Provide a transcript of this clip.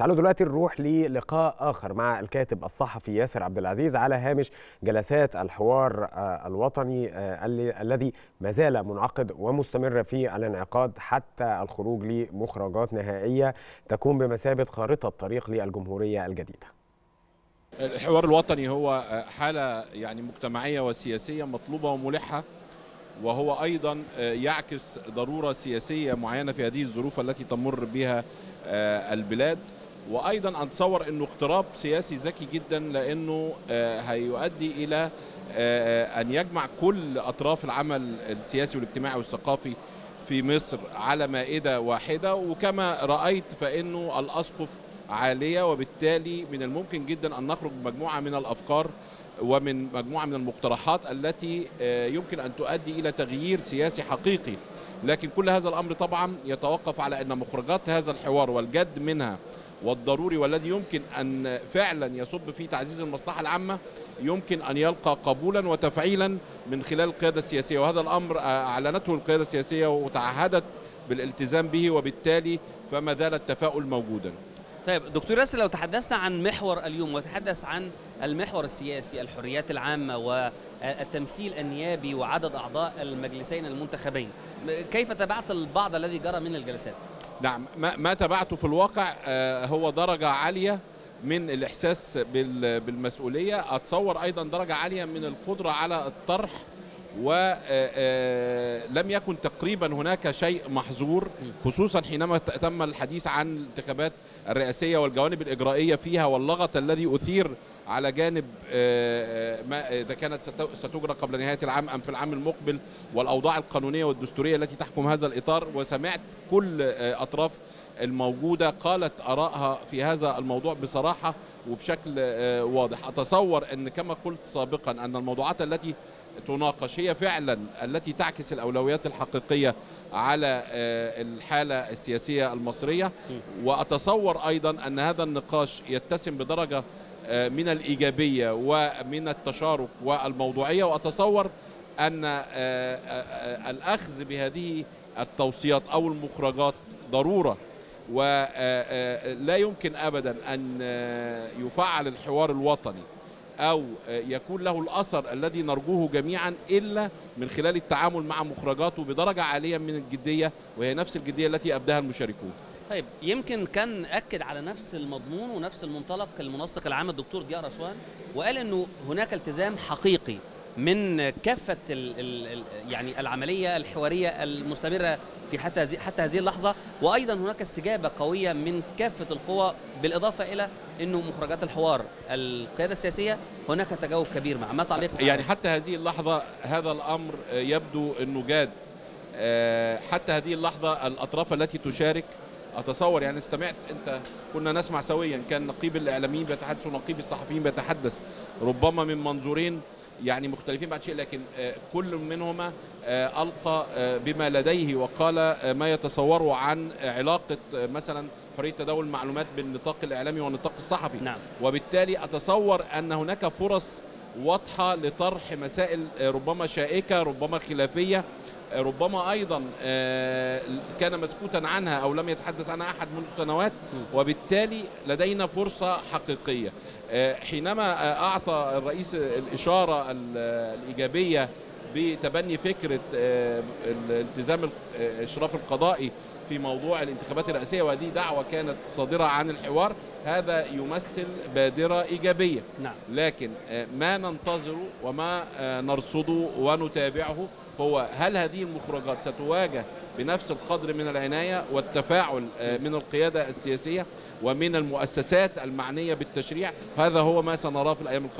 تعالوا دلوقتي نروح للقاء آخر مع الكاتب الصحفي ياسر عبد العزيز على هامش جلسات الحوار الوطني الذي ما زال منعقد ومستمر في الانعقاد حتى الخروج لمخرجات نهائية تكون بمثابة خارطة طريق للجمهورية الجديدة. الحوار الوطني هو حالة يعني مجتمعية وسياسية مطلوبة وملحة وهو أيضا يعكس ضرورة سياسية معينة في هذه الظروف التي تمر بها البلاد وأيضا أتصور إنه اقتراب سياسي ذكي جدا لأنه هيؤدي إلى أن يجمع كل أطراف العمل السياسي والاجتماعي والثقافي في مصر على مائدة واحدة. وكما رأيت فإنه الأسقف عالية وبالتالي من الممكن جدا أن نخرج بمجموعه من الأفكار ومن مجموعة من المقترحات التي يمكن أن تؤدي إلى تغيير سياسي حقيقي. لكن كل هذا الأمر طبعا يتوقف على أن مخرجات هذا الحوار والجد منها والضروري والذي يمكن أن فعلا يصب في تعزيز المصلحة العامة يمكن أن يلقى قبولا وتفعيلا من خلال القيادة السياسية وهذا الأمر أعلنته القيادة السياسية وتعهدت بالالتزام به وبالتالي فما زال التفاؤل موجودا. طيب دكتور ياسر لو تحدثنا عن محور اليوم وتحدث عن المحور السياسي الحريات العامة والتمثيل النيابي وعدد أعضاء المجلسين المنتخبين كيف تابعت البعض الذي جرى من الجلسات؟ نعم ما, تابعته في الواقع هو درجة عالية من الإحساس بالمسؤولية. أتصور أيضا درجة عالية من القدرة على الطرح ولم يكن تقريبا هناك شيء محظور خصوصا حينما تم الحديث عن الانتخابات الرئاسية والجوانب الإجرائية فيها واللغط الذي أثير على جانب ما إذا كانت ستجرى قبل نهاية العام أم في العام المقبل والأوضاع القانونية والدستورية التي تحكم هذا الإطار. وسمعت كل أطراف الموجودة قالت آرائها في هذا الموضوع بصراحة وبشكل واضح. أتصور أن كما قلت سابقا أن الموضوعات التي تناقش. هي فعلا التي تعكس الأولويات الحقيقية على الحالة السياسية المصرية. وأتصور أيضا أن هذا النقاش يتسم بدرجة من الإيجابية ومن التشارك والموضوعية. وأتصور أن الأخذ بهذه التوصيات أو المخرجات ضرورة. ولا يمكن أبدا أن يفعل الحوار الوطني. أو يكون له الأثر الذي نرجوه جميعا إلا من خلال التعامل مع مخرجاته بدرجة عالية من الجدية وهي نفس الجدية التي أبداها المشاركون. طيب يمكن كان أكد على نفس المضمون ونفس المنطلق المنسق العام الدكتور ضياء رشوان وقال إنه هناك التزام حقيقي. من كافة ال ال يعني العملية الحوارية المستمرة في حتى حتى هذه اللحظة. وأيضا هناك استجابة قوية من كافة القوى بالإضافة إلى إنه مخرجات الحوار القيادة السياسية هناك تجاوب كبير مع ما تعليق يعني حتى هذه اللحظة هذا الأمر يبدو إنه جاد. حتى هذه اللحظة الأطراف التي تشارك أتصور يعني استمعت أنت كنا نسمع سويا كان نقيب الإعلاميين بيتحدث ونقيب الصحفيين بيتحدث ربما من منظورين يعني مختلفين بعد شيء لكن كل منهما ألقى بما لديه وقال ما يتصوره عن علاقة مثلا حرية تداول المعلومات بالنطاق الإعلامي والنطاق الصحفي نعم. وبالتالي أتصور أن هناك فرص واضحة لطرح مسائل ربما شائكة ربما خلافية ربما أيضا كان مسكوتا عنها أو لم يتحدث عنها أحد منذ سنوات وبالتالي لدينا فرصة حقيقية. حينما أعطى الرئيس الإشارة الإيجابية بتبني فكرة الالتزام الاشراف القضائي في موضوع الانتخابات الرئاسية وهذه دعوة كانت صادرة عن الحوار. هذا يمثل بادرة إيجابية. نعم. لكن ما ننتظره وما نرصده ونتابعه هو هل هذه المخرجات ستواجه بنفس القدر من العناية والتفاعل من القيادة السياسية ومن المؤسسات المعنية بالتشريع؟ هذا هو ما سنراه في الأيام القادمة.